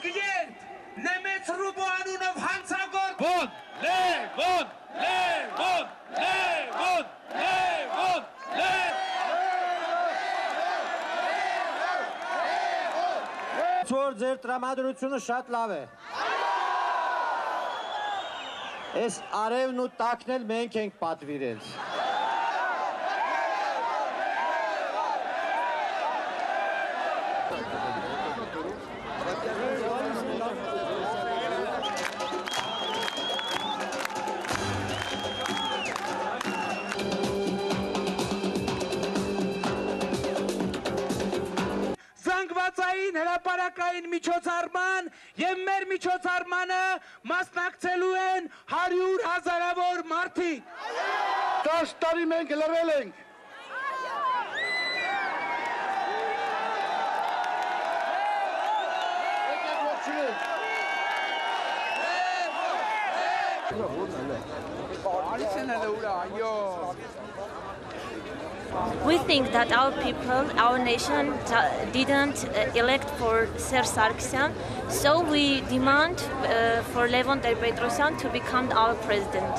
ազգիենտ, նեմեց ռուբո անունով հանցագոր բոն, լևոն, լևոն, լևոն, լևոն, լևոն, Չոր ձեր տրամադրությունը շատ լավ է։ Այս արևն ու տակն էլ մենք ենք պատվիրել։ Thank you. Զանգվածային հրապարակային միջոցառման եւ մեր միջոցառմանը մասնակցելու են 100 հազարավոր մարդիկ։ 10 տարի մենք լռել ենք։ Եկեք ողջունենք։ We think that our people, our nation didn't uh, elect for Ser Sargsyan, so we demand uh, for Levon Ter-Petrosyan to become our president.